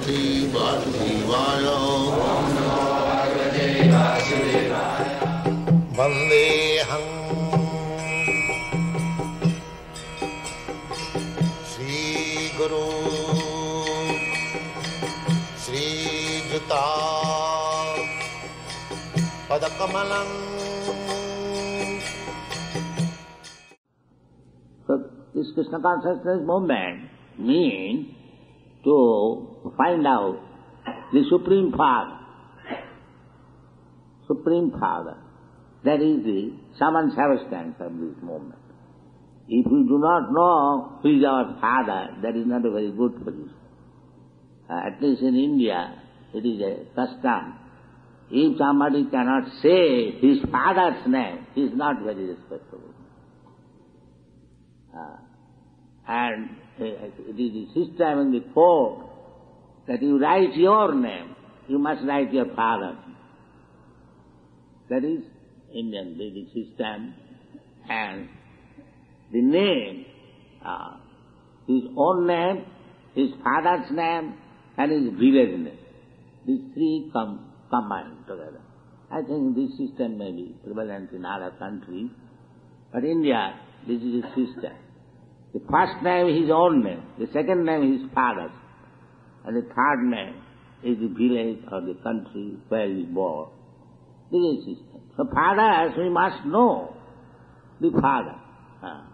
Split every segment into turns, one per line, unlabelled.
भगवते वासुदेवाय वन्देऽहम् श्रीगुरु श्रीयुता पदकमलम्
So this Krishna consciousness movement means to find out the Supreme Father. Supreme Father. That is the summon substance of this movement. If we do not know who is our Father, that is not a very good position. Uh, at least in India, it is a custom. If somebody cannot say his father's name, he is not very respectable. Uh, and uh, it is the system in the that you write your name, you must write your father's name. That is Indian Vedic system and the name, uh, his own name, his father's name and his village name. These three come combined together. I think this system may be prevalent in other countries, but India, this is a system. The first name is his own name, the second name is his father's, and the third name is the village or the country where he born. This is system. So fathers, we must know the father. Ah.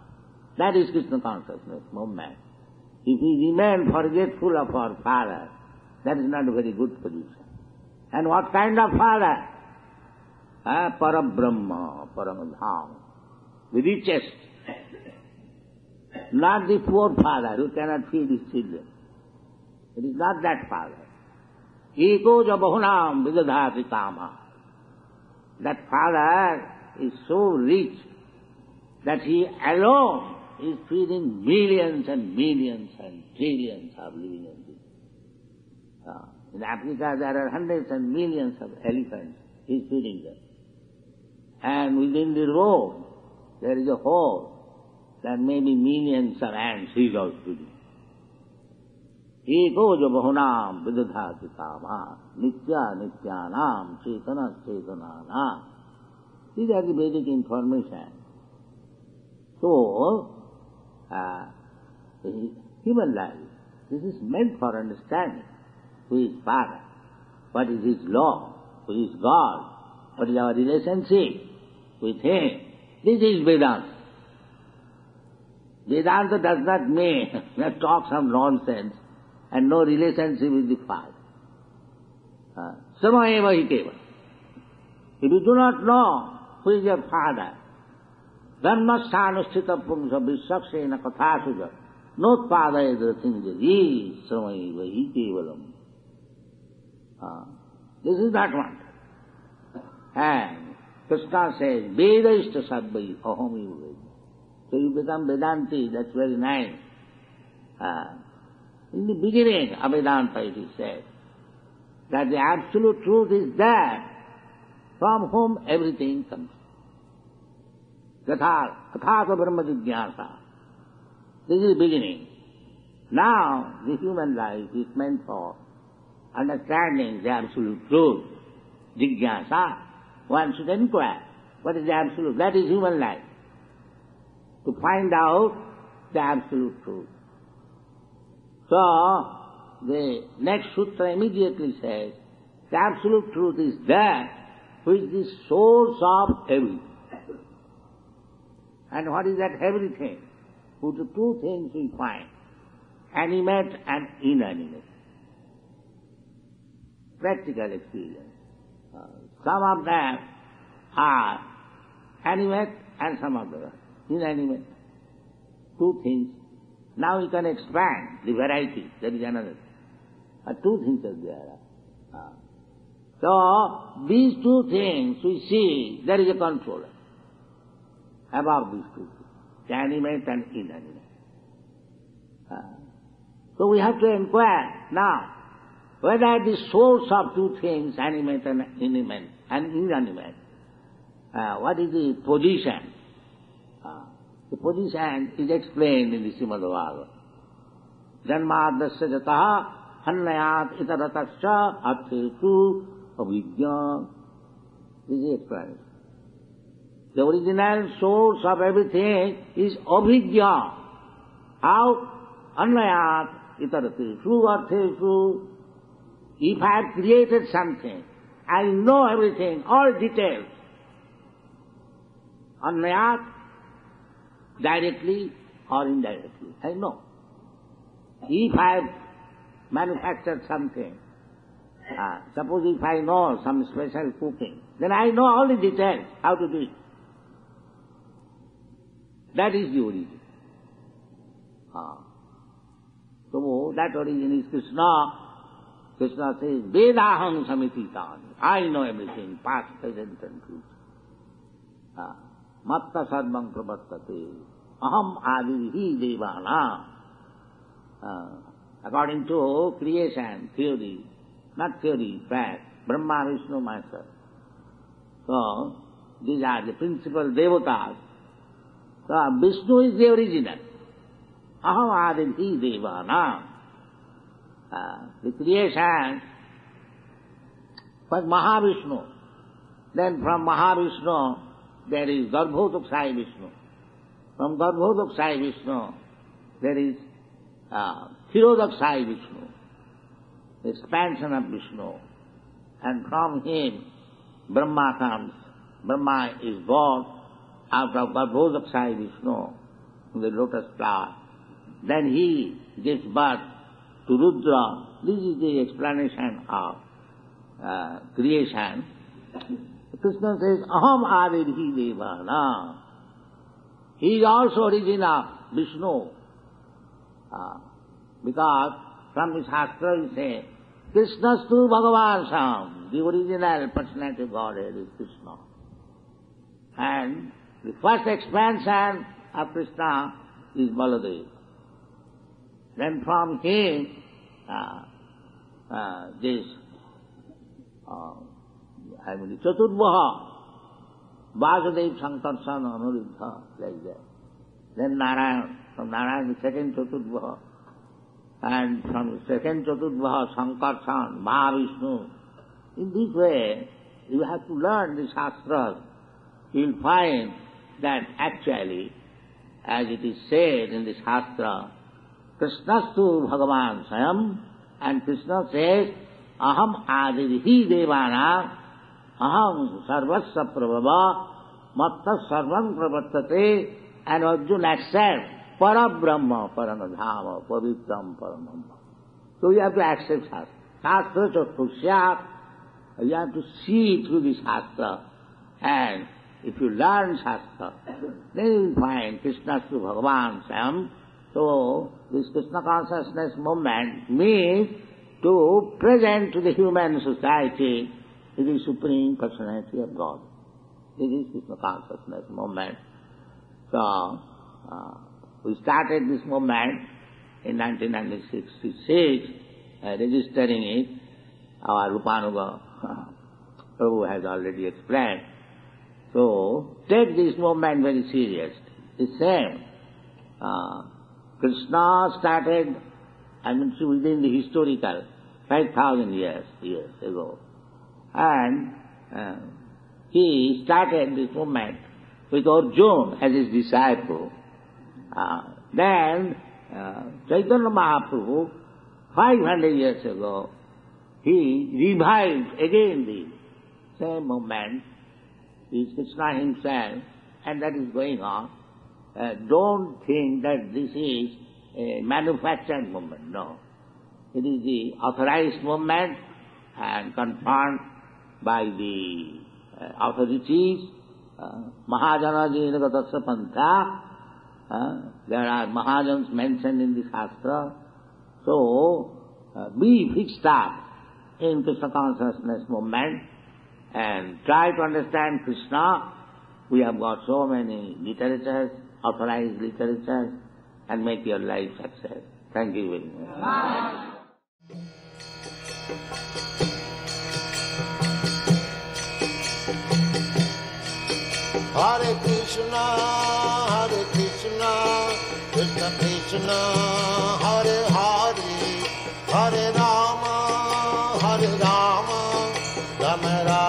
That is Krishna consciousness movement. If we remain forgetful of our father, that is not a very good position. And what kind of father? Ah, Parabrahma, Paramadham, the richest. Not the poor father who cannot feed his children. It is not that father. Eko bahunam vidadhati kama. That father is so rich that he alone is feeding millions and millions and trillions of living entities. Uh, in Africa there are hundreds and millions of elephants. He is feeding them. And within the road there is a hole. There may be millions of ants he is also feeding. एको जो बहुनाम विदधाति कामा नित्या नित्यानाम चेतना चेतनानाम These are the Vedic information. So, uh, human life, this is meant for understanding who is Father, what is His law, who is God, what is our relationship with Him. This is Vedanta. Vedanta does not mean not talk some nonsense and no relationship with the Father. Uh, Samayeva Hiteva. If you do not know who is your Father, dharmasthānusthita pumsa visaksena kathāsuja notpādaya dratinja ye samayeva hi kevalam. Uh, this is that one. And Krishna says, Veda ishta sadvai aham so you become Vedanti, that's very nice. Uh, in the beginning of it is said that the absolute truth is that from whom everything comes. Tathatha Brahma Jigyasa. This is the beginning. Now the human life is meant for understanding the absolute truth. Jigyasa. One should inquire what is the absolute. That is human life. To find out the absolute truth. So, the next sutra immediately says, the absolute truth is that which is the source of everything. And what is that everything? Who the two things we find, animate and inanimate. Practical experience. Uh, some of them are animate and some of them are inanimate. Two things. Now we can expand the variety. That is another. Uh, two things are there. Uh, so, these two things we see, there is a controller above these two things, animate and inanimate. Uh, so we have to inquire now whether the source of two things, animate and inanimate, and inanimate, uh, what is the position? Uh, the position is explained in the Srimad Bhagavatam. Janmadasya jataha अन्नयात इतरतश्च अर्थेषु avijna. This is explanation. The original source of everything is avijna. How? Annayat itarateshu artheshu. If I have created something, I know everything, all details. Annayat, directly or indirectly, I know. If I have manufactured something, uh, suppose if I know some special cooking, then I know all the details, how to do it. That is the origin. Uh, so that origin is Krishna. Krishna says, Vedaham samititan. I know everything, past, present and future. Uh, Matta sarvam pravattate. Aham adihi devana. Uh, according to creation theory, not theory, fact, Brahma, Vishnu, myself. So, these are the principal devatas. So, Vishnu is the original. Aham adihi devana. Uh, the creation was Mahavishnu. Then from Mahavishnu, there is Garbhodaksai Vishnu. From Garbhodaksai Vishnu, there is uh, Thirodaksai Vishnu, expansion of Vishnu. And from him, Brahma comes. Brahma is born out of Garbhodaksai Vishnu, in the lotus flower. Then he gives birth to Rudra. This is the explanation of uh, creation. Krishna says, Aham avidhi devana. He is also original, Vishnu. Uh, because from the Shastra he says, Krishnastu Bhagavan Sam. The original personality of Godhead is Krishna. And the first expansion of Krishna is Baladev. Then from him, uh, uh, this, uh, भाई बोली चतुर्वह बागदेव Sankarshan Aniruddha. Like then Narayan. Narayan second Chaturvyuha and second Chaturvyuha Sankarshan, Mahavishnu. In this way you have to learn the shastra you'll find that actually as it is said in the shastra कृष्णस्तु भगवान स्वयं and Krishna से अहम आदि ही देवाना Aham Sarvasya Prabhava, Matta Sarvam Pravattate, and Arjuna accepts Parabrahma, Paranadhama, Pavitram, Paramamma. So you have to accept Shastra. Shastra Chatushyat, you have to see through the Shastra. And if you learn Shastra, then you will find Krishnastu Bhagavan Sayam, so, this Krishna consciousness movement means to present to the human society the Supreme Personality of God. This is Krishna consciousness movement. So, uh, we started this movement in 1966, uh, registering it. Our Rupanuga Prabhu has already explained. So, take this movement very seriously. The same. Uh, Krishna started, I mean, within the historical, 5,000 years, years ago. And uh, he started this movement with Arjuna as his disciple. Uh, then uh, Chaitanya Mahaprabhu, 500 years ago, he revived again the same movement, is Krishna himself, and that is going on. Uh, don't think that this is a manufactured movement. No. It is the authorized movement and confirmed by the uh, authorities. Uh, Mahajana Jinagatasya Pantha. Uh, there are Mahajans mentioned in the Shastra. So, uh, be fixed up in Krishna consciousness movement and try to understand Krishna. We have got so many literatures, authorized literatures, and make your life success. Thank you very much.
Hare Hare Hari Hare Ram Hare Ram num Ram.